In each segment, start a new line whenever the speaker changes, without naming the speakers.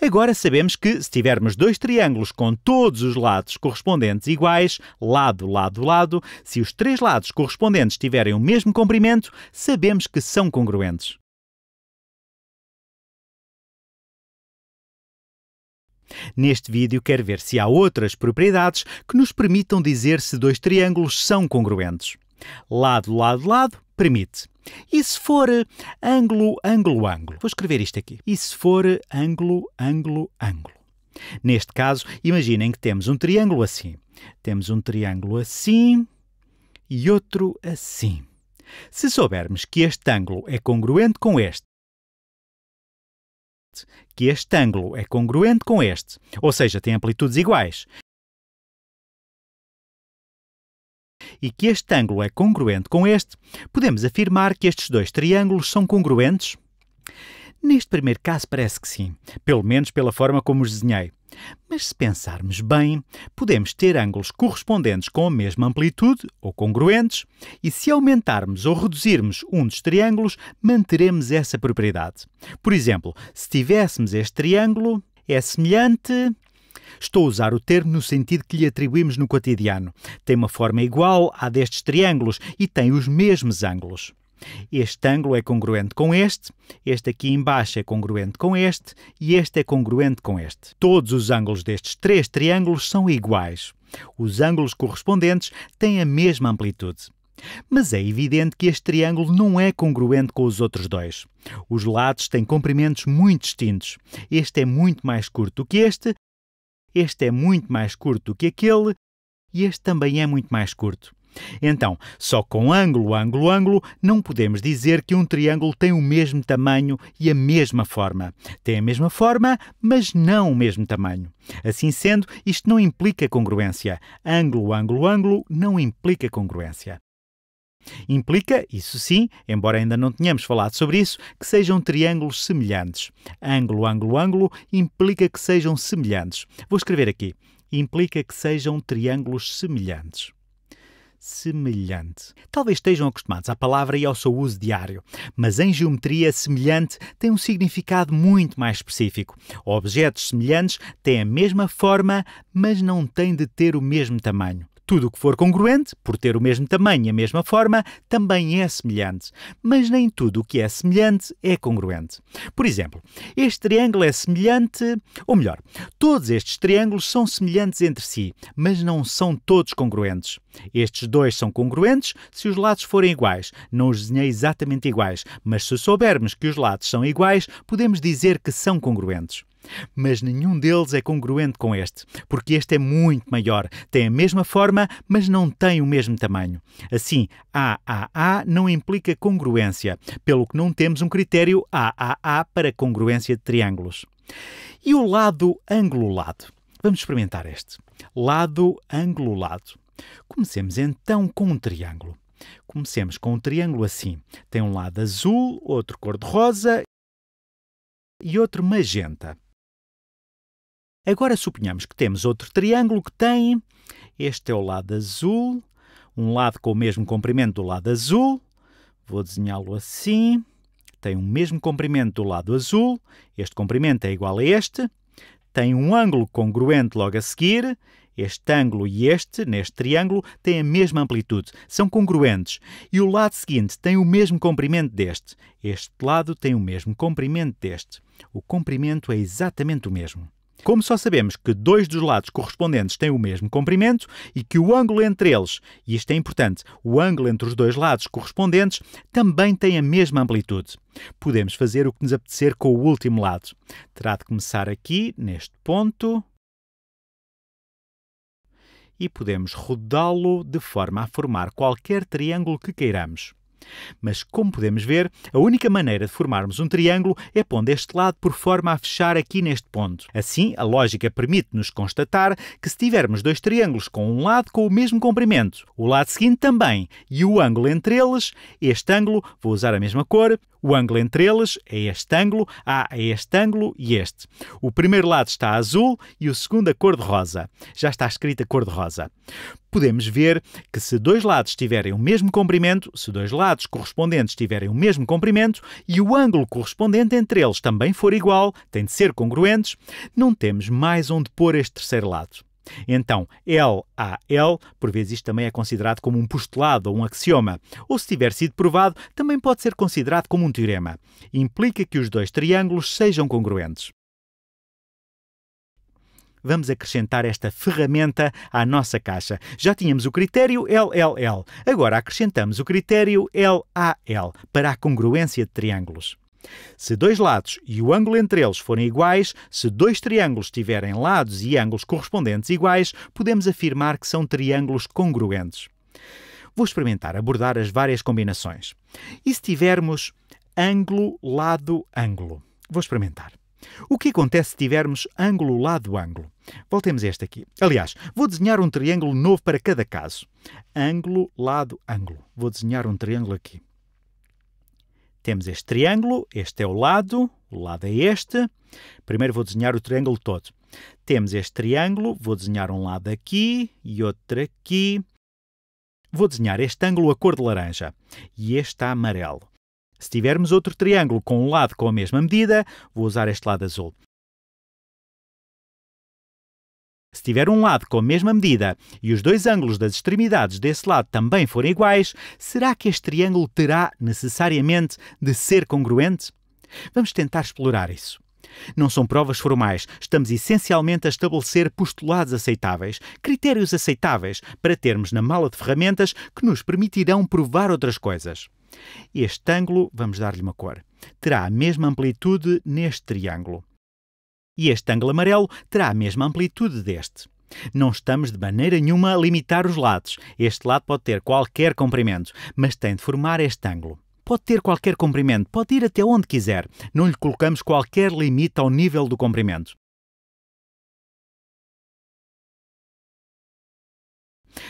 Agora sabemos que, se tivermos dois triângulos com todos os lados correspondentes iguais, lado, lado, lado, se os três lados correspondentes tiverem o mesmo comprimento, sabemos que são congruentes. Neste vídeo quero ver se há outras propriedades que nos permitam dizer se dois triângulos são congruentes. Lado, lado, lado, permite. E se for ângulo, ângulo, ângulo? Vou escrever isto aqui. E se for ângulo, ângulo, ângulo? Neste caso, imaginem que temos um triângulo assim. Temos um triângulo assim e outro assim. Se soubermos que este ângulo é congruente com este, que este ângulo é congruente com este, ou seja, tem amplitudes iguais, e que este ângulo é congruente com este, podemos afirmar que estes dois triângulos são congruentes? Neste primeiro caso parece que sim, pelo menos pela forma como os desenhei. Mas se pensarmos bem, podemos ter ângulos correspondentes com a mesma amplitude, ou congruentes, e se aumentarmos ou reduzirmos um dos triângulos, manteremos essa propriedade. Por exemplo, se tivéssemos este triângulo, é semelhante Estou a usar o termo no sentido que lhe atribuímos no cotidiano. Tem uma forma igual à destes triângulos e tem os mesmos ângulos. Este ângulo é congruente com este, este aqui embaixo é congruente com este e este é congruente com este. Todos os ângulos destes três triângulos são iguais. Os ângulos correspondentes têm a mesma amplitude. Mas é evidente que este triângulo não é congruente com os outros dois. Os lados têm comprimentos muito distintos. Este é muito mais curto do que este este é muito mais curto do que aquele e este também é muito mais curto. Então, só com ângulo, ângulo, ângulo, não podemos dizer que um triângulo tem o mesmo tamanho e a mesma forma. Tem a mesma forma, mas não o mesmo tamanho. Assim sendo, isto não implica congruência. Ângulo, ângulo, ângulo não implica congruência. Implica, isso sim, embora ainda não tenhamos falado sobre isso, que sejam triângulos semelhantes. Ângulo, ângulo, ângulo implica que sejam semelhantes. Vou escrever aqui. Implica que sejam triângulos semelhantes semelhante. Talvez estejam acostumados à palavra e ao seu uso diário, mas em geometria, semelhante tem um significado muito mais específico. Objetos semelhantes têm a mesma forma, mas não têm de ter o mesmo tamanho. Tudo o que for congruente, por ter o mesmo tamanho e a mesma forma, também é semelhante. Mas nem tudo o que é semelhante é congruente. Por exemplo, este triângulo é semelhante, ou melhor, todos estes triângulos são semelhantes entre si, mas não são todos congruentes. Estes dois são congruentes se os lados forem iguais. Não os desenhei exatamente iguais, mas se soubermos que os lados são iguais, podemos dizer que são congruentes. Mas nenhum deles é congruente com este, porque este é muito maior, tem a mesma forma, mas não tem o mesmo tamanho. Assim, AAA não implica congruência, pelo que não temos um critério AAA para congruência de triângulos. E o lado ângulo-lado? Vamos experimentar este. Lado ângulo-lado. Comecemos então com um triângulo. Comecemos com um triângulo assim. Tem um lado azul, outro cor-de-rosa e outro magenta. Agora suponhamos que temos outro triângulo que tem, este é o lado azul, um lado com o mesmo comprimento do lado azul, vou desenhá-lo assim, tem o mesmo comprimento do lado azul, este comprimento é igual a este, tem um ângulo congruente logo a seguir, este ângulo e este, neste triângulo, têm a mesma amplitude, são congruentes, e o lado seguinte tem o mesmo comprimento deste. Este lado tem o mesmo comprimento deste. O comprimento é exatamente o mesmo. Como só sabemos que dois dos lados correspondentes têm o mesmo comprimento e que o ângulo entre eles, e isto é importante, o ângulo entre os dois lados correspondentes também tem a mesma amplitude. Podemos fazer o que nos apetecer com o último lado. Terá de começar aqui, neste ponto, e podemos rodá-lo de forma a formar qualquer triângulo que queiramos. Mas, como podemos ver, a única maneira de formarmos um triângulo é pondo este lado por forma a fechar aqui neste ponto. Assim, a lógica permite-nos constatar que se tivermos dois triângulos com um lado com o mesmo comprimento, o lado seguinte também, e o ângulo entre eles, este ângulo, vou usar a mesma cor, O ângulo entre eles é este ângulo, A é este ângulo e este. O primeiro lado está azul e o segundo a cor de rosa. Já está escrita cor de rosa. Podemos ver que se dois lados tiverem o mesmo comprimento, se dois lados correspondentes tiverem o mesmo comprimento e o ângulo correspondente entre eles também for igual, tem de ser congruentes, não temos mais onde pôr este terceiro lado. Então, L a L, por vezes isto também é considerado como um postulado ou um axioma, ou se tiver sido provado, também pode ser considerado como um teorema. Implica que os dois triângulos sejam congruentes. Vamos acrescentar esta ferramenta à nossa caixa. Já tínhamos o critério LLL, agora acrescentamos o critério LAL para a congruência de triângulos. Se dois lados e o ângulo entre eles forem iguais, se dois triângulos tiverem lados e ângulos correspondentes iguais, podemos afirmar que são triângulos congruentes. Vou experimentar abordar as várias combinações. E se tivermos ângulo, lado, ângulo? Vou experimentar. O que acontece se tivermos ângulo, lado, ângulo? Voltemos a este aqui. Aliás, vou desenhar um triângulo novo para cada caso. Ângulo, lado, ângulo. Vou desenhar um triângulo aqui. Temos este triângulo, este é o lado, o lado é este. Primeiro vou desenhar o triângulo todo. Temos este triângulo, vou desenhar um lado aqui e outro aqui. Vou desenhar este ângulo a cor de laranja e este a amarelo. Se tivermos outro triângulo com um lado com a mesma medida, vou usar este lado azul. Se tiver um lado com a mesma medida e os dois ângulos das extremidades desse lado também forem iguais, será que este triângulo terá necessariamente de ser congruente? Vamos tentar explorar isso. Não são provas formais, estamos essencialmente a estabelecer postulados aceitáveis, critérios aceitáveis, para termos na mala de ferramentas que nos permitirão provar outras coisas. Este ângulo, vamos dar-lhe uma cor, terá a mesma amplitude neste triângulo e este ângulo amarelo terá a mesma amplitude deste. Não estamos de maneira nenhuma a limitar os lados. Este lado pode ter qualquer comprimento, mas tem de formar este ângulo. Pode ter qualquer comprimento, pode ir até onde quiser. Não lhe colocamos qualquer limite ao nível do comprimento.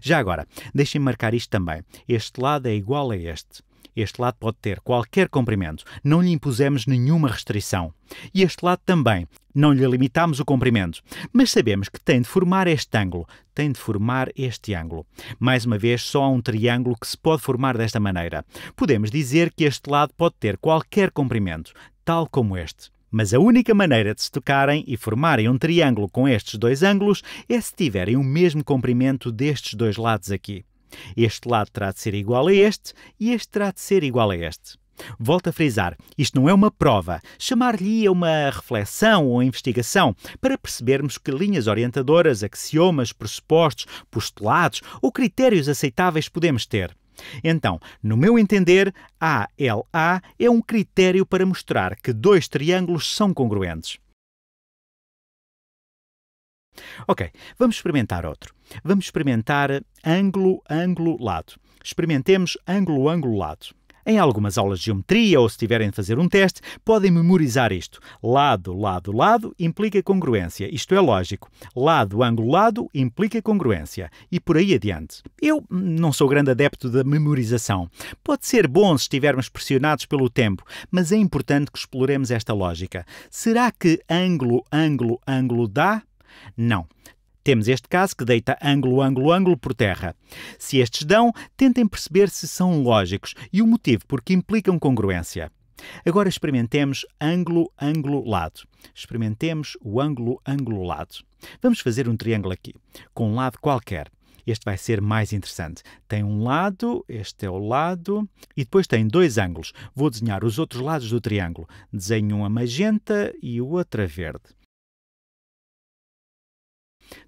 Já agora, deixem-me marcar isto também. Este lado é igual a este. Este lado pode ter qualquer comprimento, não lhe impusemos nenhuma restrição. E este lado também, não lhe limitamos o comprimento, mas sabemos que tem de formar este ângulo, tem de formar este ângulo. Mais uma vez, só há um triângulo que se pode formar desta maneira. Podemos dizer que este lado pode ter qualquer comprimento, tal como este. Mas a única maneira de se tocarem e formarem um triângulo com estes dois ângulos é se tiverem o mesmo comprimento destes dois lados aqui. Este lado terá de ser igual a este e este terá de ser igual a este. Volto a frisar, isto não é uma prova, chamar-lhe uma reflexão ou investigação, para percebermos que linhas orientadoras, axiomas, pressupostos, postulados ou critérios aceitáveis podemos ter. Então, no meu entender, ALA é um critério para mostrar que dois triângulos são congruentes. Ok, vamos experimentar outro. Vamos experimentar ângulo, ângulo, lado. Experimentemos ângulo, ângulo, lado. Em algumas aulas de geometria ou se tiverem de fazer um teste, podem memorizar isto. Lado, lado, lado implica congruência. Isto é lógico. Lado, ângulo, lado implica congruência. E por aí adiante. Eu não sou grande adepto da memorização. Pode ser bom se estivermos pressionados pelo tempo, mas é importante que exploremos esta lógica. Será que ângulo, ângulo, ângulo dá? Não. Temos este caso que deita ângulo, ângulo, ângulo por terra. Se estes dão, tentem perceber se são lógicos e o motivo porque implicam congruência. Agora experimentemos ângulo, ângulo, lado. Experimentemos o ângulo, ângulo, lado. Vamos fazer um triângulo aqui, com um lado qualquer. Este vai ser mais interessante. Tem um lado, este é o lado, e depois tem dois ângulos. Vou desenhar os outros lados do triângulo. Desenho um a magenta e o outro a verde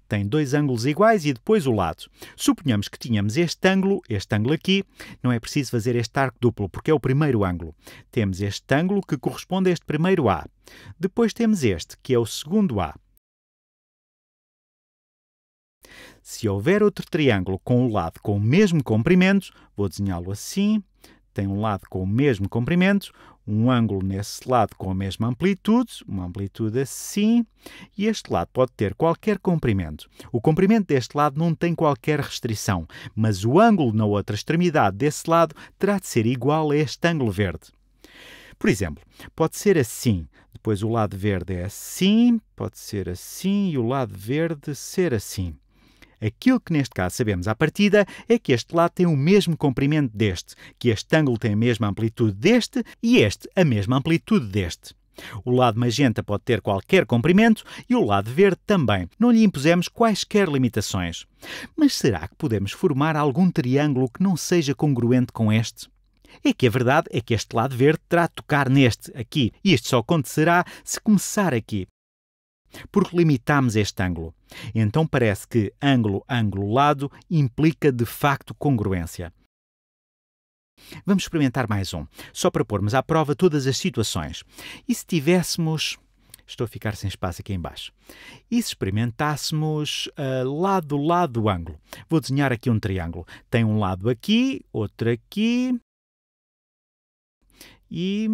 tem dois ângulos iguais e depois o lado. Suponhamos que tínhamos este ângulo, este ângulo aqui, não é preciso fazer este arco duplo, porque é o primeiro ângulo. Temos este ângulo que corresponde a este primeiro A. Depois temos este, que é o segundo A. Se houver outro triângulo com o lado com o mesmo comprimento, vou desenhá-lo assim, tem um lado com o mesmo comprimento, um ângulo nesse lado com a mesma amplitude, uma amplitude assim, e este lado pode ter qualquer comprimento. O comprimento deste lado não tem qualquer restrição, mas o ângulo na outra extremidade desse lado terá de ser igual a este ângulo verde. Por exemplo, pode ser assim, depois o lado verde é assim, pode ser assim e o lado verde ser assim. Aquilo que neste caso sabemos à partida é que este lado tem o mesmo comprimento deste, que este ângulo tem a mesma amplitude deste e este a mesma amplitude deste. O lado magenta pode ter qualquer comprimento e o lado verde também. Não lhe impusemos quaisquer limitações. Mas será que podemos formar algum triângulo que não seja congruente com este? É que a verdade é que este lado verde terá de tocar neste, aqui, e isto só acontecerá se começar aqui. Porque limitamos este ângulo. Então parece que ângulo, ângulo, lado implica de facto congruência. Vamos experimentar mais um, só para pormos à prova todas as situações. E se tivéssemos. Estou a ficar sem espaço aqui embaixo. E se experimentássemos uh, lado, lado, ângulo? Vou desenhar aqui um triângulo. Tem um lado aqui, outro aqui. E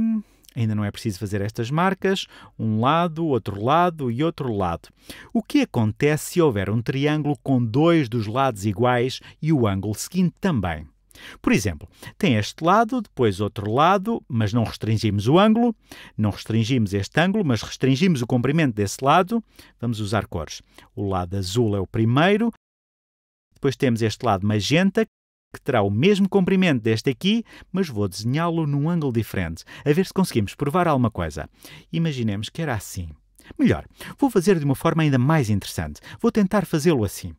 ainda não é preciso fazer estas marcas. Um lado, outro lado e outro lado. O que acontece se houver um triângulo com dois dos lados iguais e o ângulo seguinte também? Por exemplo, tem este lado, depois outro lado, mas não restringimos o ângulo, não restringimos este ângulo, mas restringimos o comprimento desse lado. Vamos usar cores. O lado azul é o primeiro, depois temos este lado magenta, que terá o mesmo comprimento deste aqui, mas vou desenhá-lo num ângulo diferente, a ver se conseguimos provar alguma coisa. Imaginemos que era assim. Melhor, vou fazer de uma forma ainda mais interessante. Vou tentar fazê-lo assim.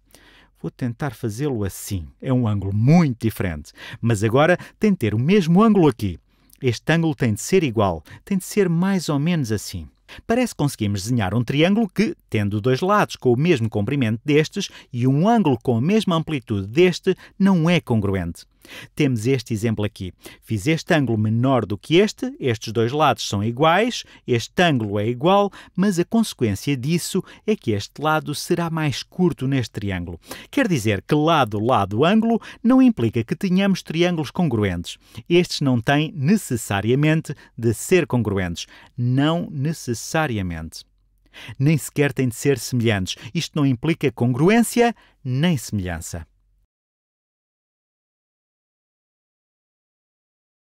Vou tentar fazê-lo assim. É um ângulo muito diferente. Mas agora tem de ter o mesmo ângulo aqui. Este ângulo tem de ser igual, tem de ser mais ou menos assim. Parece que conseguimos desenhar um triângulo que, tendo dois lados com o mesmo comprimento destes e um ângulo com a mesma amplitude deste, não é congruente. Temos este exemplo aqui. Fiz este ângulo menor do que este, estes dois lados são iguais, este ângulo é igual, mas a consequência disso é que este lado será mais curto neste triângulo. Quer dizer que lado, lado, ângulo não implica que tenhamos triângulos congruentes. Estes não têm necessariamente de ser congruentes. Não necessariamente. Nem sequer têm de ser semelhantes. Isto não implica congruência nem semelhança.